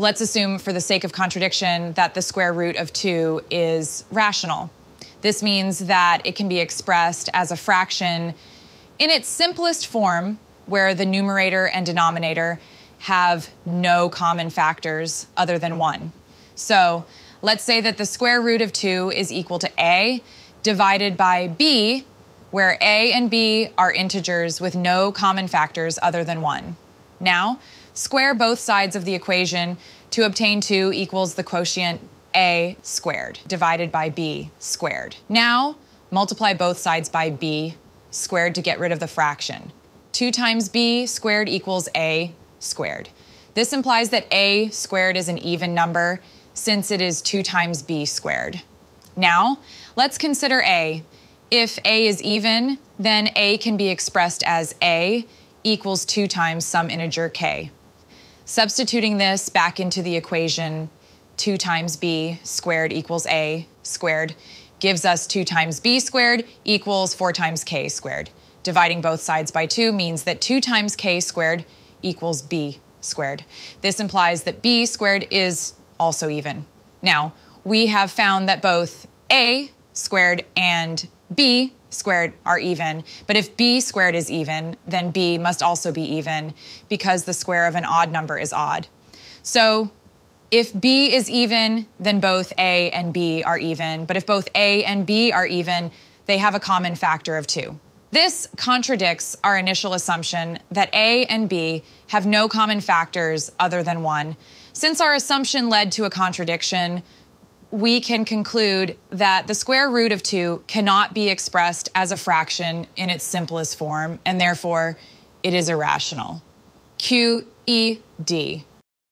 Let's assume, for the sake of contradiction, that the square root of 2 is rational. This means that it can be expressed as a fraction in its simplest form, where the numerator and denominator have no common factors other than 1. So let's say that the square root of 2 is equal to a divided by b, where a and b are integers with no common factors other than 1. Now, square both sides of the equation to obtain 2 equals the quotient a squared divided by b squared. Now, multiply both sides by b squared to get rid of the fraction. 2 times b squared equals a squared. This implies that a squared is an even number since it is 2 times b squared. Now, let's consider a. If a is even, then a can be expressed as a equals 2 times some integer k. Substituting this back into the equation, 2 times b squared equals a squared gives us 2 times b squared equals 4 times k squared. Dividing both sides by 2 means that 2 times k squared equals b squared. This implies that b squared is also even. Now, we have found that both a squared and b squared are even. But if b squared is even, then b must also be even because the square of an odd number is odd. So if b is even, then both a and b are even. But if both a and b are even, they have a common factor of 2. This contradicts our initial assumption that a and b have no common factors other than 1. Since our assumption led to a contradiction, we can conclude that the square root of 2 cannot be expressed as a fraction in its simplest form, and therefore it is irrational. QED.